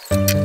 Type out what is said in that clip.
you